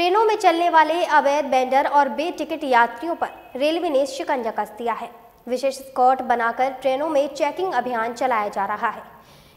ट्रेनों में चलने वाले अवैध बेंडर और बे टिकट यात्रियों पर रेलवे ने शिकंजा कस दिया है। विशेष स्कॉट बनाकर ट्रेनों में चेकिंग अभियान चलाया जा रहा है।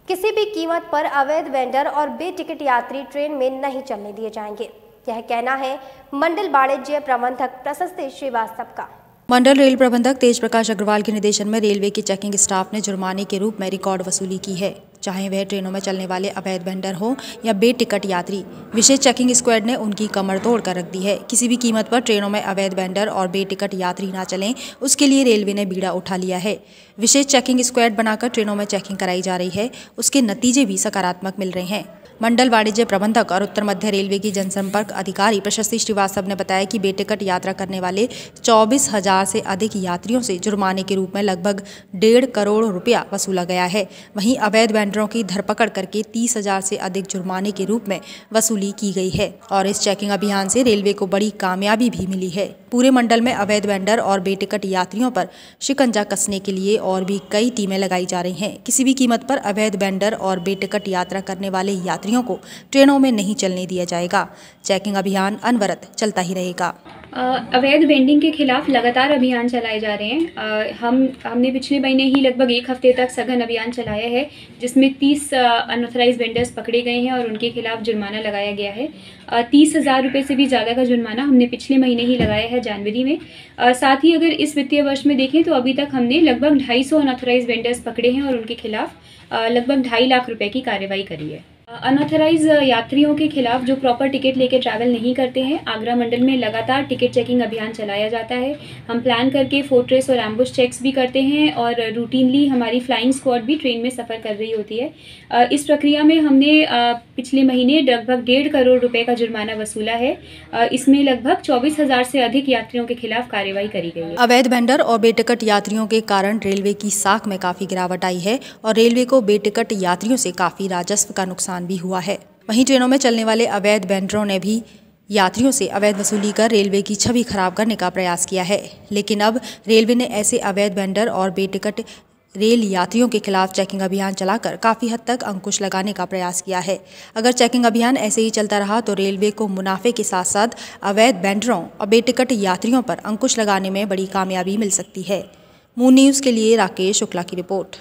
किसी भी कीमत पर अवैध वेंडर और बे टिकट यात्री ट्रेन में नहीं चलने दिए जाएँगे। यह कहना है, मंडल वाणिज्य प्रबंधक प्रशस्ति श्रीवास्तव का। मंडल रेल प्रबंधक तेज प्रकाश अग्रवाल के निर्देशन में रेलवे की चेकिंग स्टाफ ने जुर्माने के रूप में रिकॉर्ड वसूली की है। चाहे वह ट्रेनों में चलने वाले अवैध वेंडर हों या बेटिकट यात्री, विशेष चेकिंग स्क्वाड ने उनकी कमर तोड़ कर रख दी है। किसी भी कीमत पर ट्रेनों में अवैध वेंडर और बेटिकट यात्री ना चलें, उसके लिए रेलवे ने बीड़ा उठा लिया है। विशेष चेकिंग स्क्वाड बनाकर ट्रेनों में चेकिंग कराई जा रही है, उसके नतीजे भी सकारात्मक मिल रहे हैं। मंडल वाणिज्य प्रबंधक और उत्तर मध्य रेलवे की जनसंपर्क अधिकारी प्रशस्ति श्रीवास्तव ने बताया कि बेटिकट यात्रा करने वाले चौबीस हज़ार से अधिक यात्रियों से जुर्माने के रूप में लगभग डेढ़ करोड़ रुपया वसूला गया है। वहीं अवैध वेंडरों की धरपकड़ करके तीस हज़ार से अधिक जुर्माने के रूप में वसूली की गई है और इस चेकिंग अभियान से रेलवे को बड़ी कामयाबी भी मिली है। पूरे मंडल में अवैध वेंडर और बेटिकट यात्रियों पर शिकंजा कसने के लिए और भी कई टीमें लगाई जा रही हैं। किसी भी कीमत पर अवैध वेंडर और बेटिकट यात्रा करने वाले यात्रियों को ट्रेनों में नहीं चलने दिया जाएगा। चेकिंग अभियान अनवरत चलता ही रहेगा। अवैध वेंडिंग के खिलाफ लगातार अभियान चलाए जा रहे हैं। हम, हमने पिछले महीने ही लगभग एक हफ़्ते तक सघन अभियान चलाया है, जिसमें तीस अनऑथराइज वेंडर्स पकड़े गए हैं और उनके खिलाफ जुर्माना लगाया गया है। तीस हज़ार रुपये से भी ज़्यादा का जुर्माना हमने पिछले महीने ही लगाया है जनवरी में। साथ ही अगर इस वित्तीय वर्ष में देखें तो अभी तक हमने लगभग ढाई सौ अनऑथराइज वेंडर्स पकड़े हैं और उनके खिलाफ लगभग ढाई लाख रुपये की कार्रवाई करी है। अनऑथराइज यात्रियों के खिलाफ जो प्रॉपर टिकट लेके ट्रैवल नहीं करते हैं, आगरा मंडल में लगातार टिकट चेकिंग अभियान चलाया जाता है। हम प्लान करके फोर्ट्रेस और एम्बुश चेक्स भी करते हैं और रूटीनली हमारी फ्लाइंग स्क्वाड भी ट्रेन में सफ़र कर रही होती है। इस प्रक्रिया में हमने पिछले महीने लगभग डेढ़ करोड़ रुपए का जुर्माना वसूला है। इसमें लगभग चौबीस हज़ार से अधिक यात्रियों के खिलाफ कार्रवाई करी गई है। अवैध वेंडर और बेटिकट यात्रियों के कारण रेलवे की साख में काफ़ी गिरावट आई है और रेलवे को बेटिकट यात्रियों से काफ़ी राजस्व का नुकसान नुकसान भी हुआ है। वहीं ट्रेनों में चलने वाले अवैध बैंडरों ने भी यात्रियों से अवैध वसूली कर रेलवे की छवि खराब करने का प्रयास किया है। लेकिन अब रेलवे ने ऐसे अवैध वेंडर और बेटिकट रेल यात्रियों के खिलाफ चेकिंग अभियान चलाकर काफ़ी हद तक अंकुश लगाने का प्रयास किया है। अगर चेकिंग अभियान ऐसे ही चलता रहा तो रेलवे को मुनाफे के साथ साथ अवैध बैंडरों और बेटिकट यात्रियों पर अंकुश लगाने में बड़ी कामयाबी मिल सकती है। मून न्यूज़ के लिए राकेश शुक्ला की रिपोर्ट।